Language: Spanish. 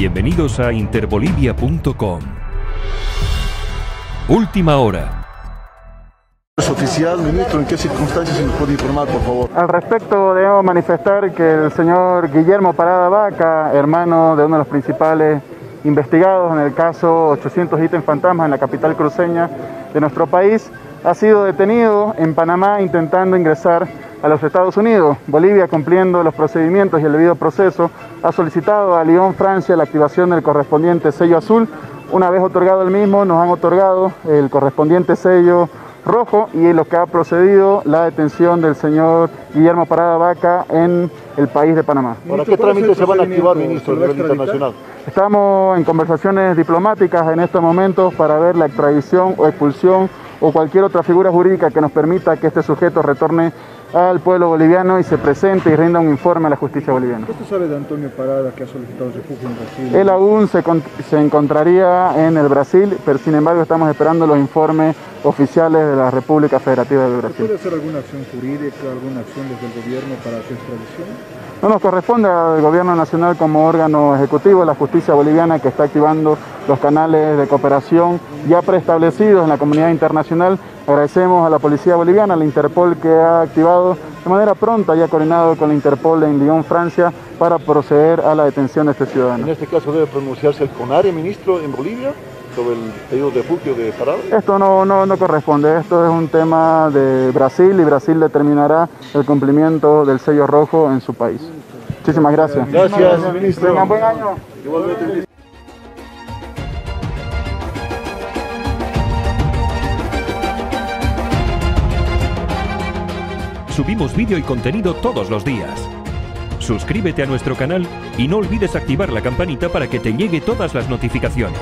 Bienvenidos a interbolivia.com. Última hora. ¿Es oficial, ministro? ¿En qué circunstancias se nos puede informar, por favor? Al respecto, debemos manifestar que el señor Guillermo Parada Vaca, hermano de uno de los principales investigados en el caso 800 ítems fantasmas en la capital cruceña de nuestro país, ha sido detenido en Panamá intentando ingresar a los Estados Unidos. Bolivia, cumpliendo los procedimientos y el debido proceso, ha solicitado a Lyon, Francia, la activación del correspondiente sello azul. Una vez otorgado el mismo, nos han otorgado el correspondiente sello rojo y lo que ha procedido la detención del señor Guillermo Parada Vaca en el país de Panamá. ¿Para qué trámites se van a activar, ministro, a nivel internacional? Estamos en conversaciones diplomáticas en estos momentos para ver la extradición o expulsión o cualquier otra figura jurídica que nos permita que este sujeto retorne al pueblo boliviano y se presente y rinda un informe a la justicia boliviana. ¿Qué sabe de Antonio Parada que ha solicitado refugio en Brasil? Él aún se, se, encontraría en el Brasil, pero sin embargo estamos esperando los informes oficiales de la República Federativa de Brasil. ¿Puede hacer alguna acción jurídica, alguna acción desde el gobierno para su extradición? No nos corresponde al Gobierno Nacional como órgano ejecutivo, la justicia boliviana que está activando los canales de cooperación ya preestablecidos en la comunidad internacional. Agradecemos a la Policía Boliviana, a la Interpol que ha activado de manera pronta y ha coordinado con la Interpol en Lyon, Francia, para proceder a la detención de este ciudadano. En este caso debe pronunciarse el CONARE, ministro, en Bolivia sobre el pedido de refugio de Parada? Esto no, no, no corresponde, esto es un tema de Brasil y Brasil determinará el cumplimiento del sello rojo en su país. Muchísimas gracias. Gracias, ministro. Tengan buen año. Subimos vídeo y contenido todos los días. Suscríbete a nuestro canal y no olvides activar la campanita para que te llegue todas las notificaciones.